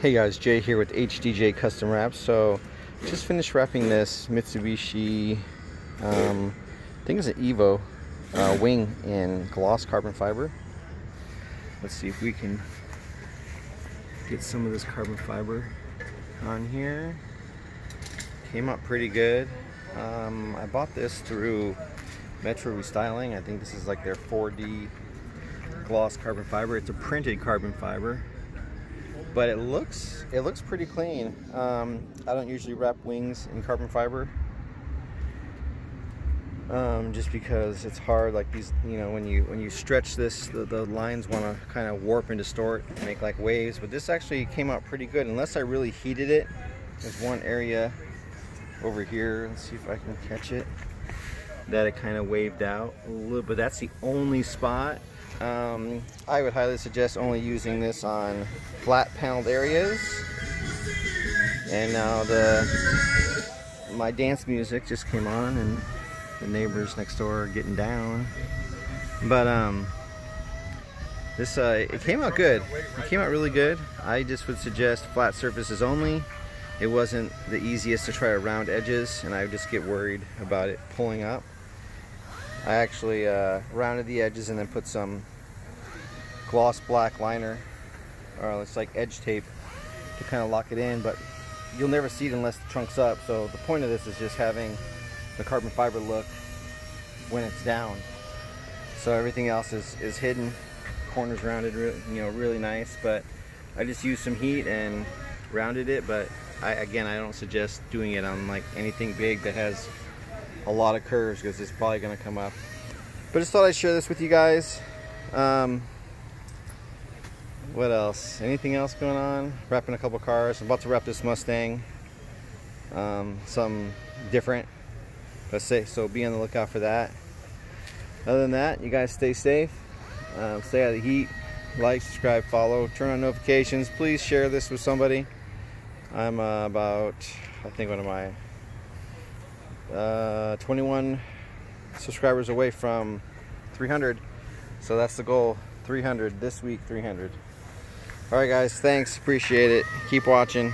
Hey guys, Jay here with HDJ Custom Wraps. So, just finished wrapping this Mitsubishi, um, I think it's an Evo uh, wing in gloss carbon fiber. Let's see if we can get some of this carbon fiber on here. Came out pretty good. Um, I bought this through Metro Restyling. I think this is like their 4D gloss carbon fiber. It's a printed carbon fiber but it looks it looks pretty clean. Um, I don't usually wrap wings in carbon fiber. Um, just because it's hard like these you know when you when you stretch this the, the lines want to kind of warp and distort and make like waves but this actually came out pretty good unless I really heated it there's one area over here let's see if I can catch it that it kind of waved out a little but that's the only spot um, I would highly suggest only using this on flat paneled areas. And now the my dance music just came on and the neighbors next door are getting down. But um, this uh, it came out good. It came out really good. I just would suggest flat surfaces only. It wasn't the easiest to try around edges and I would just get worried about it pulling up. I actually uh, rounded the edges and then put some gloss black liner or it's like edge tape to kind of lock it in but you'll never see it unless the trunk's up. So the point of this is just having the carbon fiber look when it's down. So everything else is, is hidden corners rounded you know really nice but I just used some heat and rounded it but I, again I don't suggest doing it on like anything big that has a lot of curves because it's probably going to come up. But just thought I'd share this with you guys. Um, what else? Anything else going on? Wrapping a couple cars. I'm about to wrap this Mustang. Um, some different. Let's say so. Be on the lookout for that. Other than that, you guys stay safe. Um, stay out of the heat. Like, subscribe, follow, turn on notifications. Please share this with somebody. I'm uh, about, I think, what am I? Uh, 21 subscribers away from 300 so that's the goal 300 this week 300 all right guys thanks appreciate it. Keep watching